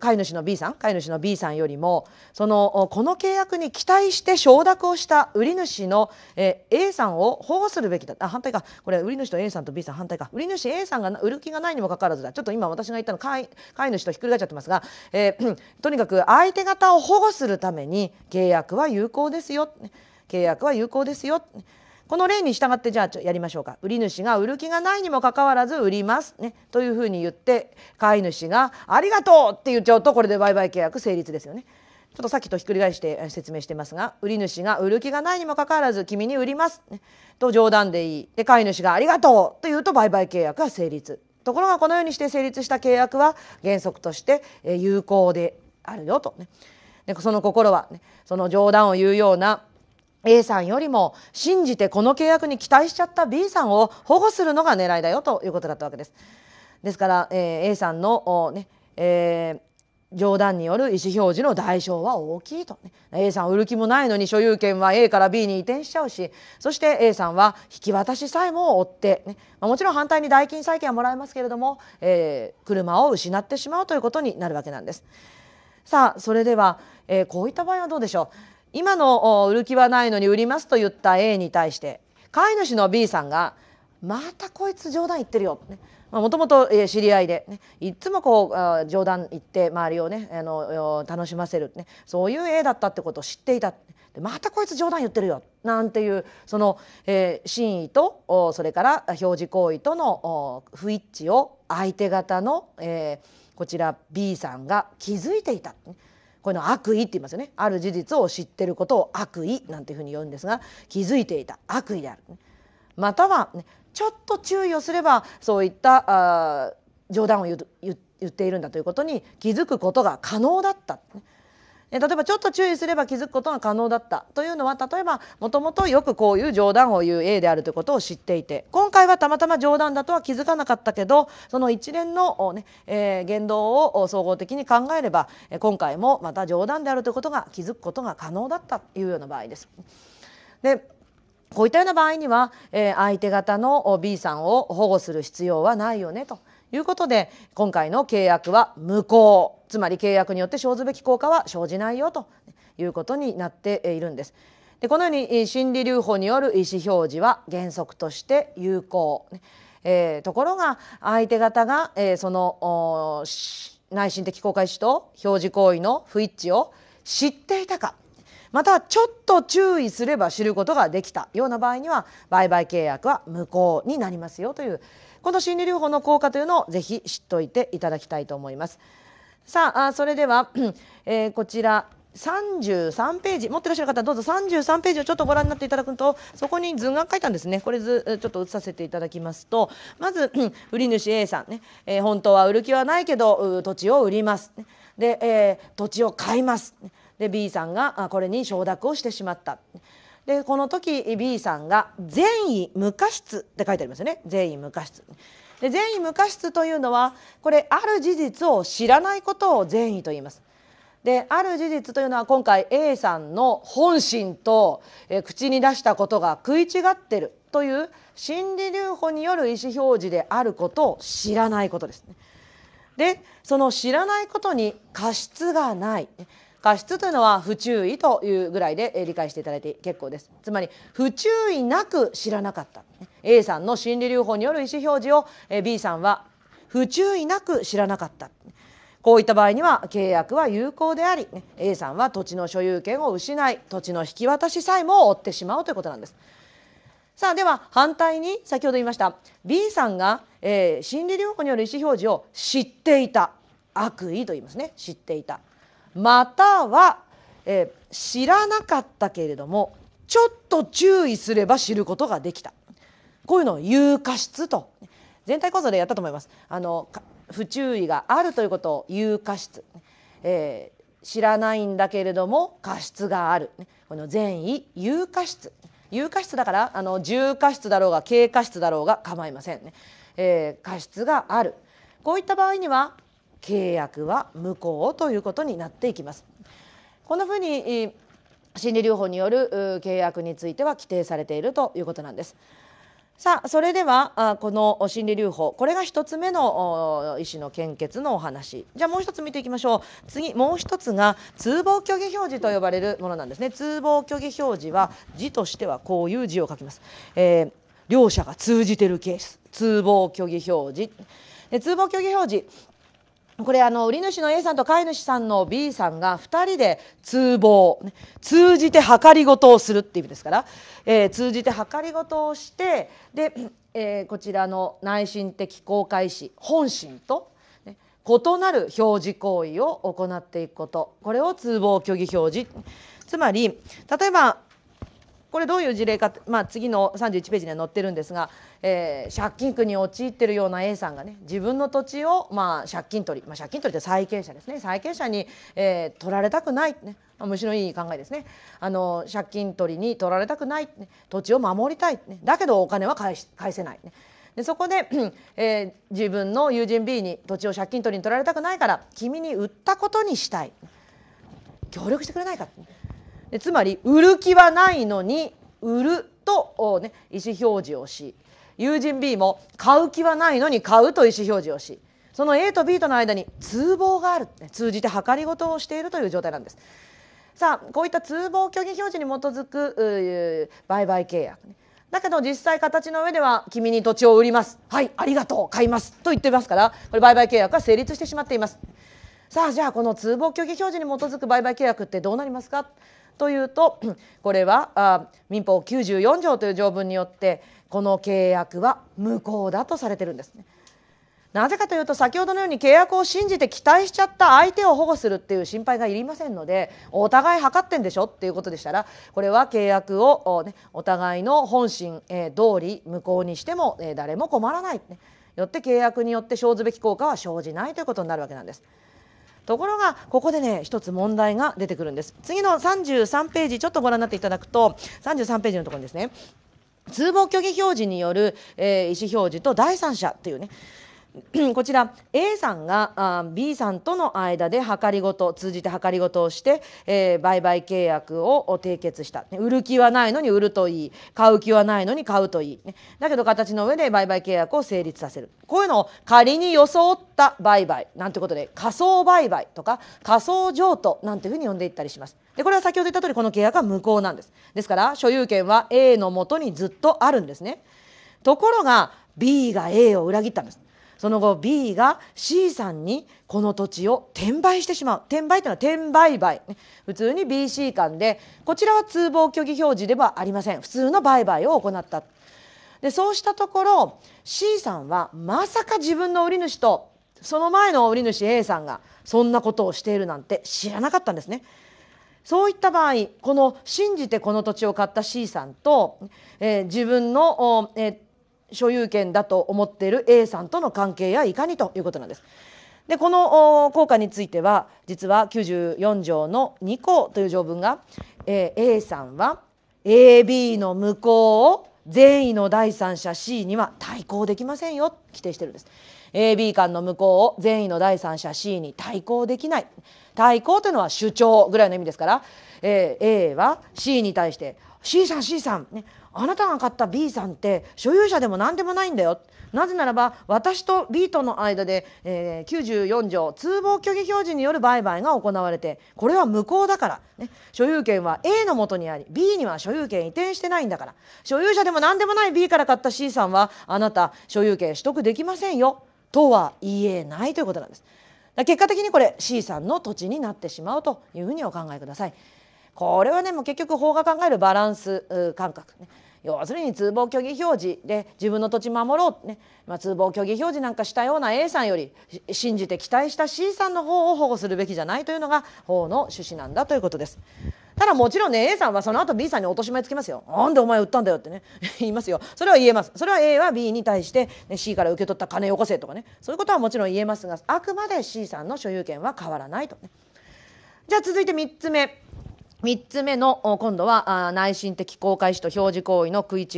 飼い主の B さん飼い主の B さんよりもそのこの契約に期待して承諾をした売り主の、え A さんを保護するべきだあ反対か。これ売り主と A さんと B さん反対か。売り主 A さんが売る気がないにもかかわらずだ。ちょっと今私が言ったの飼い飼い主とひっくり返っちゃってますが、えー、とにかく相手方を保護するために契約は有効ですよ。契約は有効ですよ。この例に従ってじゃあやりましょうか売り主が売る気がないにもかかわらず売ります、ね、というふうに言って飼い主が「ありがとう!」って言っちゃうとこれで売買契約成立ですよね。ちょっとさっきとひっくり返して説明してますが売り主が売る気がないにもかかわらず君に売ります、ね、と冗談でいいで飼い主がありがとうと言うと売買契約が成立ところがこのようにして成立した契約は原則として有効であるよとねでその心は、ね、その冗談を言うような A さんよりも信じてこの契約に期待しちゃった B さんを保護するのが狙いだよということだったわけです。ですから、えー、A さんの、ねえー、冗談による意思表示の代償は大きいと、ね、A さん売る気もないのに所有権は A から B に移転しちゃうしそして A さんは引き渡しさえも追って、ねまあ、もちろん反対に代金債権はもらえますけれども、えー、車を失ってしまうということになるわけなんです。さあそれでは、えー、こういった場合はどうでしょう？今の売る気はないのに売りますと言った A に対して飼い主の B さんが「またこいつ冗談言ってるよ」ね。もともと知り合いで、ね、いつもこう冗談言って周りをねあの楽しませる、ね、そういう A だったってことを知っていた。またこいつ冗談言ってるよ。なんていうその、えー、真意とそれから表示行為との不一致を相手方の、えー、こちら B さんが気づいていた。この悪意って言いますよね。ある事実を知ってることを悪意なんていうふうに言うんですが気づいていた。悪意である、または、ね、ちょっと注意をすればそういったあ冗談を言っているんだということに気づくことが可能だった。例えばちょっと注意すれば気づくことが可能だったというのは例えばもともとよくこういう冗談を言う A であるということを知っていて今回はたまたま冗談だとは気づかなかったけどその一連の、ねえー、言動を総合的に考えれば今回もまた冗談であるということが気づくことが可能だったというような場合です。でこういったような場合には、えー、相手方の B さんを保護する必要はないよねということで今回の契約は無効つまり契約によって生ずべき効果は生じないよということになっているんです。でこのように心理留保による意思表示は原則として有効、えー、ところが相手方が、えー、その内心的公開主と表示行為の不一致を知っていたかまたちょっと注意すれば知ることができたような場合には売買契約は無効になりますよというこの心理療法の効果というのをぜひ知っておいていただきたいと思います。さあそれでは、えー、こちら33ページ。持ってらっしゃる方どうぞ。33ページをちょっとご覧になっていただくとそこに図が書いたんですね。これ図ちょっと映させていただきますとまず 売り主 A さんね、えー、本当は売る気はないけど土地を売ります、で、えー、土地を買います。で B さんがこれに承諾をしてしまった。でこの時 B さんが善意無過失って書いてありますよね。善意無過失。で善意無過失というのはこれある事実を知らないことを善意と言います。である事実というのは今回 A さんの本心と、え口に出したことが食い違ってるという心理留保による意思表示であることを知らないことですね。でその知らないことに過失がない過失というのは不注意というぐらいで理解していただいて結構です。つまり不注意なく知らなかった。A さんの心理療法による意思表示を B さんは不注意なく知らなかった。こういった場合には契約は有効であり A さんは土地の所有権を失い土地の引き渡しさえも負ってしまうということなんです。さあでは反対に先ほど言いました B さんが、えー、心理療法による意思表示を知っていた。悪意と言いますね。知っていた。または、えー、知らなかったけれどもちょっと注意すれば知ることができた。こういうのを有過失と。全体構造でやったと思います。あの不注意があるということを有過失、えー、知らないんだけれども過失がある。この善意有過失。有過失だからあの重過失だろうが軽過失だろうが構いません。ね、えー、過失がある。こういった場合には契約は無効ということになっていきます。こんなふうに心理療法による契約については規定されているということなんです。さあそれではこの心理療法これが1つ目の医師の献血のお話。じゃあもう一つ見ていきましょう。次もう一つが通報虚偽表示と呼ばれるものなんですね。通報虚偽表示は字としてはこういう字を書きます、えー、両者が通じてるケース。通報虚偽表示。で通報虚偽表示これあの売り主の A さんと飼い主さんの B さんが2人で通報通じて計りごとをするっていう意味ですから、えー、通じて計りごとをしてで、えー、こちらの内心的公開誌本心と、ね、異なる表示行為を行っていくこと。これを通報虚偽表示。つまり例えばこれどういう事例か、まあ、次の31ページには載ってるんですが、えー、借金苦に陥ってるような A さんがね自分の土地を、まあ、借金取り、まあ、借金取りって債権者ですね。債権者に、えー、取られたくない、ね、まあ、虫のいい考えですね。あの借金取りに取られたくない、ね、土地を守りたい、ね、だけどお金は返し返せない、ね、でそこで、えー、自分の友人 B に土地を借金取りに取られたくないから君に売ったことにしたい協力してくれないか、でつまり売る気はないのに売ると、ね、意思表示をし友人 B も買う気はないのに買うと意思表示をしその A と B との間に通報がある、通じて計りごとをしているという状態なんです。さあこういった通報虚偽表示に基づく売買契約、ね、だけど実際形の上では君に土地を売ります。はいありがとう買います。と言ってますからこれ売買契約は成立してしまっています。さあじゃあこの通報虚偽表示に基づく売買契約ってどうなりますか？というと これはあ民法94条という条文によってこの契約は無効だとされてるんですね。なぜかというと先ほどのように契約を信じて期待しちゃった相手を保護するっていう心配がいりませんのでお互い測ってんでしょっていうことでしたらこれは契約を、ね、お互いの本心、えー、通り無効にしても、え、誰も困らない、ね、よって契約によって生ずべき効果は生じないということになるわけなんです。ところがここでね一つ問題が出てくるんです。次の33ページちょっとご覧になっていただくと33ページのところにですね通報虚偽表示による、えー、意思表示と第三者っていうねこちら A さんが B さんとの間で計りごと通じて計りごとをして、えー、売買契約を締結した。ね売る気はないのに売るといい。買う気はないのに買うといい、ね、だけど形の上で売買契約を成立させる。こういうのを仮に装った売買なんてことで仮想売買とか仮想譲渡なんていうふうに呼んでいったりします。でこれは先ほど言った通りこの契約は無効なんです。ですから所有権は A のもとにずっとあるんですね。ところが B が A を裏切ったんです。その後 B が C さんにこの土地を転売してしまう。転売というのは転売買。普通に BC 間でこちらは通報虚偽表示ではありません。普通の売買を行った。でそうしたところ C さんはまさか自分の売り主とその前の売り主 A さんがそんなことをしているなんて知らなかったんですね。そういった場合この信じてこの土地を買った C さんと、えー、自分の、えー、所有権だと思っている A さんとの関係やいかにということなんです。でこの効果については実は94条の2項という条文が、えー、A さんは AB の無効を善意の第三者 C には対抗できませんよ規定してるんです。AB 間の無効を善意の第三者 C に対抗できない対抗というのは主張ぐらいの意味ですから、えー、A は C に対して C さん C さん、ね、あなたが買った B さんって所有者でも何でもないんだよ。なぜならば私と B との間で、えー、94条通報虚偽表示による売買が行われてこれは無効だから、ね、所有権は A のもとにあり B には所有権移転してないんだから。所有者でも何でもない B から買った C さんはあなた所有権取得できませんよ。とは言えないということなんです。結果的にこれ C さんの土地になってしまうというふうにお考えください。これはねもう結局法が考えるバランス感覚ね。要するに通報虚偽表示で自分の土地守ろう、ねまあ、通報虚偽表示なんかしたような A さんより信じて期待した C さんの方を保護するべきじゃないというのが法の趣旨なんだということです。ただもちろんね A さんはその後 B さんに落とし前つけますよ。なんでお前売ったんだよってね 言いますよ。それは言えます。それは A は B に対して、ね、C から受け取った金よこせとかねそういうことはもちろん言えますがあくまで C さんの所有権は変わらないとね。じゃあ続いて3つ目。3つ目の今度は内心的公開詞と表示行為の食い違い。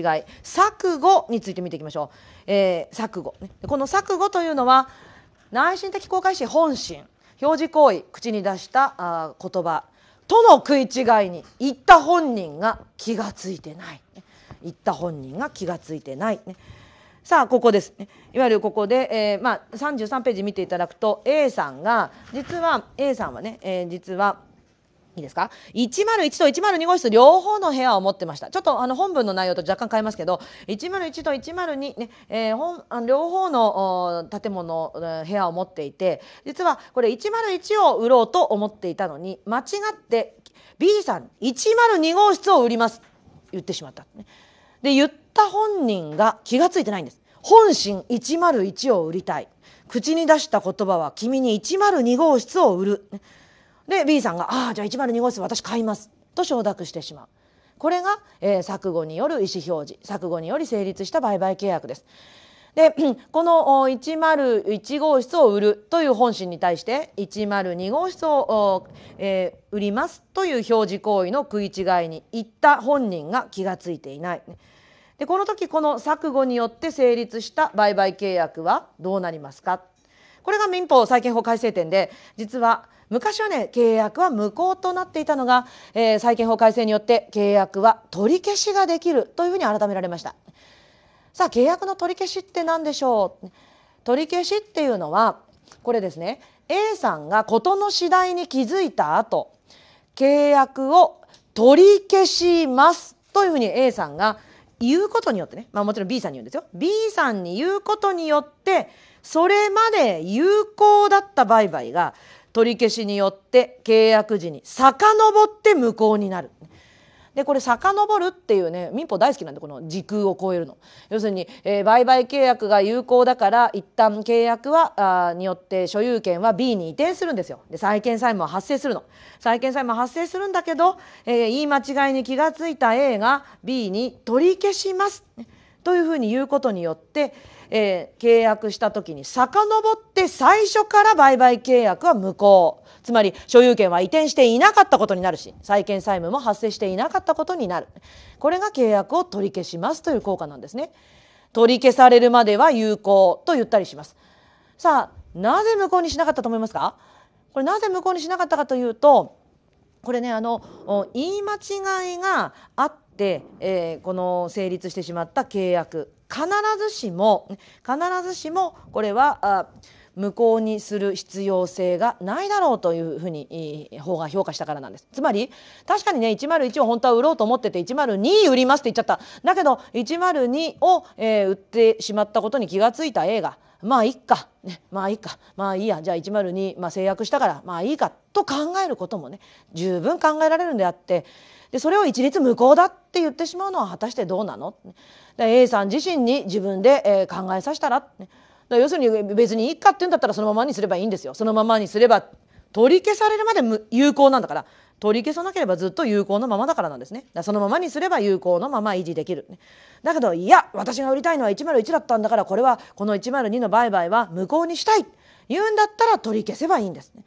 錯誤について見ていきましょう、えー、錯誤。この錯誤というのは内心的公開詞本心。表示行為口に出したあ言葉。との食い違いに言った本人が気がついてない。言った本人が気がついてない、ね、さあここです。ね。いわゆるここで、えー、まあ、33ページ見ていただくと A さんが実は A さんはね、えー、実はいいですか？101と102号室両方の部屋を持ってました。ちょっとあの本文の内容と若干変えますけど101と102ね、えー、本両方の建物部屋を持っていて実はこれ101を売ろうと思っていたのに間違って B さん102号室を売ります。言ってしまった、で言った本人が気が付いてないんです。本心101を売りたい。口に出した言葉は君に102号室を売る、で B さんが「ああじゃあ102号室私買います」と承諾してしまうこれが、えー、錯誤による意思表示錯誤により成立した売買契約です。で この101号室を売るという本心に対して102号室を、えー、売りますという表示行為の食い違いに言った本人が気が付いていない。でこの時この錯誤によって成立した売買契約はどうなりますかこれが民法債権法改正点で実は昔はね契約は無効となっていたのが、えー、債権法改正によって契約は取り消しができるというふうに改められました。さあ契約の取り消しって何でしょう？取り消しっていうのはこれですね A さんが事の次第に気づいた後契約を取り消しますというふうに A さんが言うことによってね、まあ、もちろん B さんに言うんですよ。B さんに言うことによってそれまで有効だった売買が取り消しによって契約時に遡って無効になる。でこれ遡るっていうね民法大好きなんでこの時空を超えるの。要するに、えー、売買契約が有効だから一旦契約はあによって所有権は B に移転するんですよ。で債権債務は発生するの。債権債務は発生するんだけど、えー、言い間違いに気がついた A が B に取り消します。というふうに言うことによってえー、契約した時に遡って最初から売買契約は無効。つまり所有権は移転していなかったことになるし債権債務も発生していなかったことになる。これが契約を取り消しますという効果なんですね。取り消されるまでは有効と言ったりします。さあなぜ無効にしなかったと思いますか？これなぜ無効にしなかったかというとこれねあの言い間違いがあって、えー、この成立してしまった契約。必ずしも必ずしもこれは無効にする必要性がないだろうというふうに法が評価したからなんです。つまり確かにね101を本当は売ろうと思ってて102売りますって言っちゃった。だけど102を、えー、売ってしまったことに気がついた A がまあいいか、ね、まあいいか。まあいいや。じゃあ102、まあ、制約したからまあいいか。と考えることもね十分考えられるんであって。でそれを一律無効だって言ってしまうのは果たしてどうなの？A さん自身に自分で、えー、考えさせたら。ね。だ要するに別にいいかって言うんだったらそのままにすればいいんですよ。そのままにすれば取り消されるまで有効なんだから。取り消さなければずっと有効のままだからなんですね。そのままにすれば有効のまま維持できる、ね。だけどいや私が売りたいのは101だったんだからこれはこの102の売買は無効にしたい言うんだったら取り消せばいいんですね。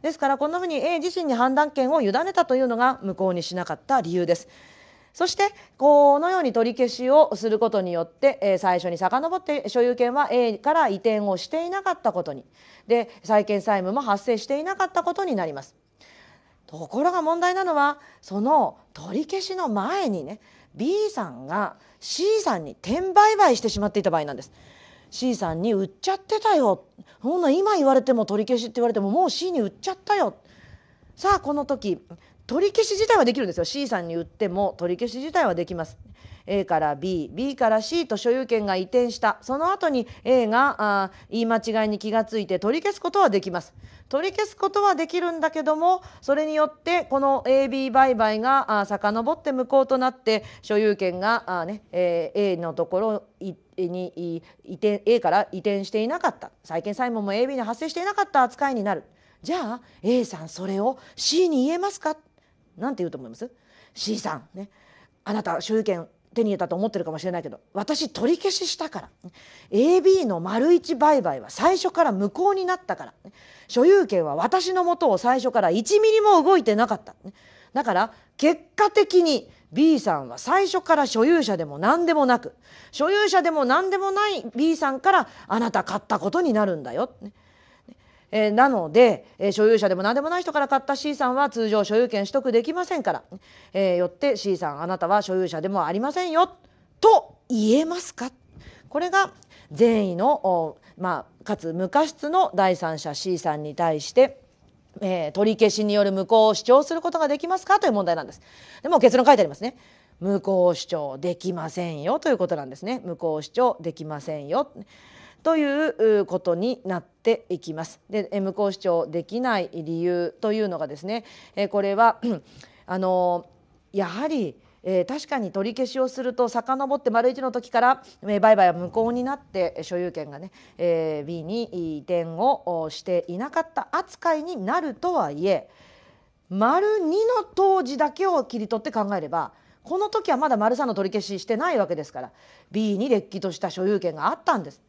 ですからこんなふうに A 自身に判断権を委ねたというのが無効にしなかった理由です。そしてこのように取り消しをすることによって、え最初に遡って所有権は A から移転をしていなかったことに。で債権債務も発生していなかったことになります。ところが問題なのはその取り消しの前にね B さんが C さんに転売買してしまっていた場合なんです。C さんに売っちゃってたよ。ほんな今言われても取り消しって言われてももう C に売っちゃったよ。さあこの時取り消し自体はできるんですよ。C さんに売っても取り消し自体はできます。A から BB から C と所有権が移転した。その後に A があ言い間違いに気がついて取り消すことはできます。取り消すことはできるんだけどもそれによってこの AB 売買があ遡って無効となって所有権があ、ねえー、A のところに移転 A から移転していなかった。債権債務も AB に発生していなかった扱いになる。じゃあ A さんそれを C に言えますか？なんて言うと思います？C さんね。あなた所有権手に入れたと思ってるかもしれないけど私取り消ししたから。AB の丸一売買は最初から無効になったから。所有権は私のもとを最初から1ミリも動いてなかった。だから結果的に B さんは最初から所有者でも何でもなく所有者でも何でもない B さんからあなた買ったことになるんだよ。えー、なので、えー、所有者でも何でもない人から買った C さんは通常所有権取得できませんから、えー、よって C さんあなたは所有者でもありませんよと言えますかこれが善意の、まあ、かつ無過失の第三者 C さんに対してえー、取り消しによる無効を主張することができますか？という問題なんです。でも結論書いてありますね。無効主張できませんよということなんですね。無効主張できませんよ。ということになっていきます。で無効主張できない理由というのがですねえこれは あのやはりえー、確かに取り消しをすると遡って丸1の時から、えー、売買は無効になって所有権がね、えー、B に移転をしていなかった扱いになるとはいえ丸2の当時だけを切り取って考えればこの時はまだ丸3の取り消ししてないわけですから B にれっきとした所有権があったんです。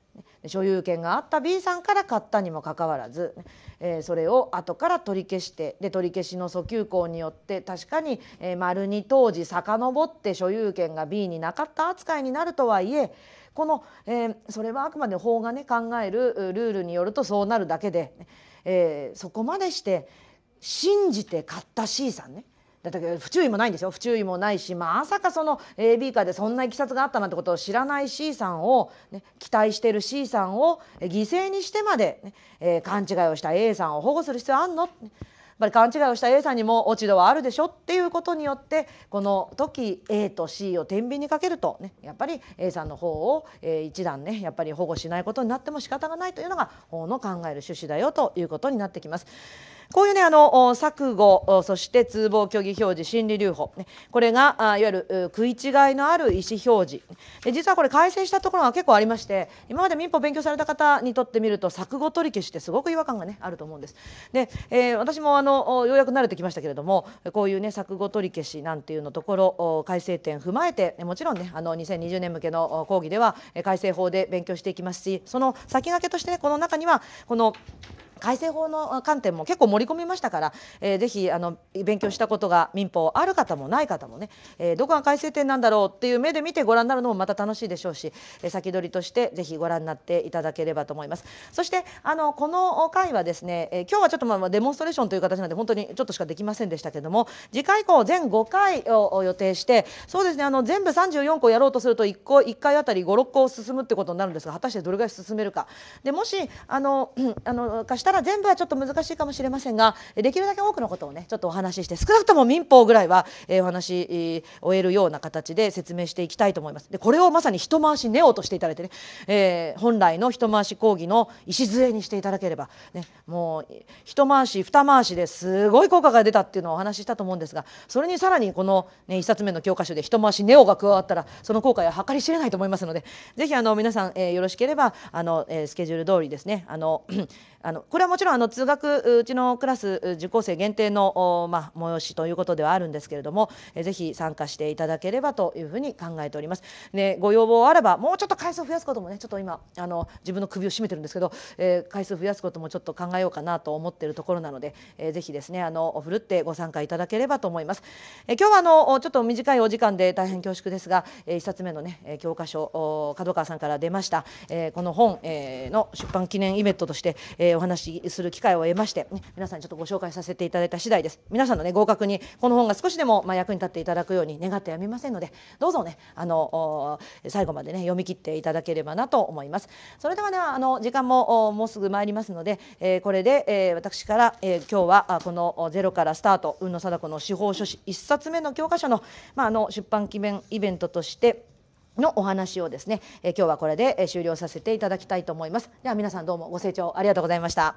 所有権があった B さんから買ったにもかかわらず、えー、それを後から取り消してで取り消しの訴求項によって確かに、えー、丸に当時遡って所有権が B になかった扱いになるとはいえこの、えー、それはあくまで法がね考えるルールによるとそうなるだけで、えー、そこまでして信じて買った C さんね。だって不注意もないんですよ。不注意もないしまさかその AB カーでそんないきさつがあったなんてことを知らない C さんを、ね、期待してる C さんを犠牲にしてまで、ねえー、勘違いをした A さんを保護する必要あんの、やっぱり勘違いをした A さんにも落ち度はあるでしょ？っていうことによってこの時 A と C を天秤にかけると、ね、やっぱり A さんの方を、えー、一段ねやっぱり保護しないことになっても仕方がないというのが法の考える趣旨だよということになってきます。こういうねあの錯誤そして通報虚偽表示心理留保。ね。これがいわゆる食い違いのある意思表示。実はこれ改正したところが結構ありまして今まで民法勉強された方にとってみると錯誤取り消しってすごく違和感がねあると思うんです。で、えー、私もあのようやく慣れてきましたけれどもこういうね錯誤取り消しなんていうのところ改正点踏まえてもちろんねあの2020年向けの講義では改正法で勉強していきますしその先駆けとしてねこの中にはこの改正法の観点も結構盛り込みましたから、えー、ぜひあの勉強したことが民法ある方もない方もね、えー、どこが改正点なんだろうっていう目で見てご覧になるのもまた楽しいでしょうし、えー、先取りとしてぜひご覧になっていただければと思います。そしてあのこの回はですね、えー、今日はちょっとまあデモンストレーションという形なので本当にちょっとしかできませんでしたけども次回以降全5回を予定してそうですねあの全部34個やろうとすると1個1回あたり56個進むってことになるんですが果たしてどれぐらい進めるか。でもしあの あのかしたら全部はちょっと難しいかもしれませんができるだけ多くのことをねちょっとお話しして少なくとも民法ぐらいは、え、お話、えー、終えるような形で説明していきたいと思います。でこれをまさに一回しネオとしていただいてね、えー、本来の一回し講義の礎にしていただければ、ね、もう一回し二回しですごい効果が出たっていうのをお話ししたと思うんですがそれにさらにこの、ね、1冊目の教科書で一回しネオが加わったらその効果は計り知れないと思いますのでぜひあの皆さん、えー、よろしければあの、えー、スケジュール通りですねあのあのこれはもちろんあの通学うちのクラス受講生限定の、まあ、催しということではあるんですけれども、えぜひ参加していただければというふうに考えております。でご要望あればもうちょっと回数増やすこともねちょっと今あの自分の首を絞めてるんですけど、えー、回数増やすこともちょっと考えようかなと思っているところなので、えー、ぜひですねあのふるってご参加いただければと思います。えー、今日はあのちょっと短いお時間で大変恐縮ですが、えー、1冊目のね教科書角川さんから出ました、えー、この本、えー、の出版記念イベントとして、えー、えお話しする機会を得まして、ね、皆さんにちょっとご紹介させていただいた次第です。皆さんのね合格にこの本が少しでもまあ役に立っていただくように願ってやみませんのでどうぞねあの最後までね読み切っていただければなと思います。それではねあの時間ももうすぐ参りますので、えー、これで、えー、私から、えー、今日はこのゼロからスタート雲野貞子の司法書士1冊目の教科書の,、まあ、あの出版記念イベントとしてのお話をですね、え今日はこれで終了させていただきたいと思います。では皆さんどうもご清聴ありがとうございました。